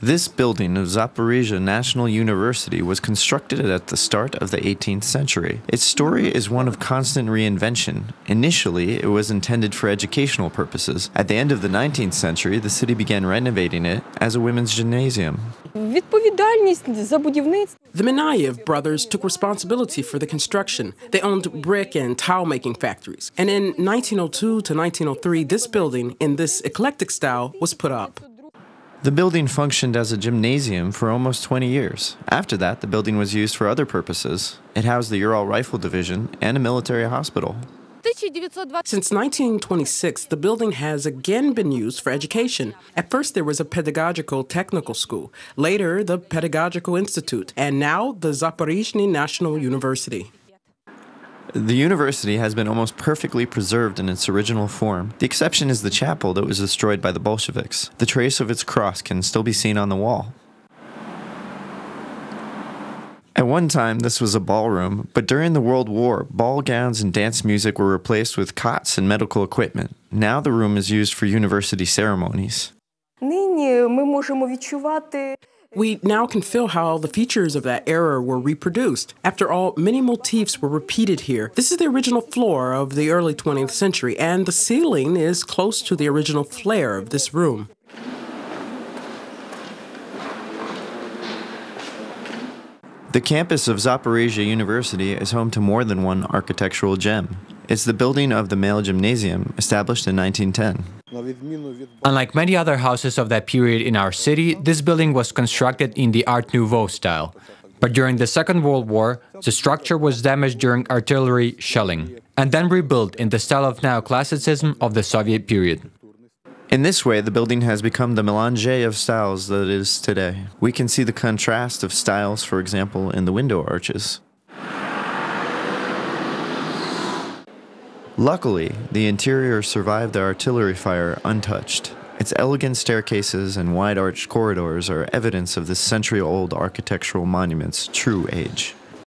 This building of Zaporizhia National University was constructed at the start of the 18th century. Its story is one of constant reinvention. Initially, it was intended for educational purposes. At the end of the 19th century, the city began renovating it as a women's gymnasium. The Minayev brothers took responsibility for the construction. They owned brick and tile making factories. And in 1902 to 1903, this building, in this eclectic style, was put up. The building functioned as a gymnasium for almost 20 years. After that, the building was used for other purposes. It housed the Ural Rifle Division and a military hospital. Since 1926, the building has again been used for education. At first, there was a pedagogical technical school, later, the Pedagogical Institute, and now the Zaporizhia National University. The university has been almost perfectly preserved in its original form. The exception is the chapel that was destroyed by the Bolsheviks. The trace of its cross can still be seen on the wall. At one time, this was a ballroom, but during the World War, ball gowns and dance music were replaced with cots and medical equipment. Now the room is used for university ceremonies. Нині ми можемо відчувати We now can feel how the features of that era were reproduced. After all, many motifs were repeated here. This is the original floor of the early 20th century, and the ceiling is close to the original flare of this room. The campus of Zaporizhia University is home to more than one architectural gem. It's the building of the male gymnasium, established in 1910. Unlike many other houses of that period in our city, this building was constructed in the Art Nouveau style. But during the Second World War, the structure was damaged during artillery shelling, and then rebuilt in the style of neoclassicism of the Soviet period. In this way, the building has become the melange of styles that it is today. We can see the contrast of styles, for example, in the window arches. Luckily, the interior survived the artillery fire untouched. Its elegant staircases and wide arched corridors are evidence of this century old architectural monument's true age.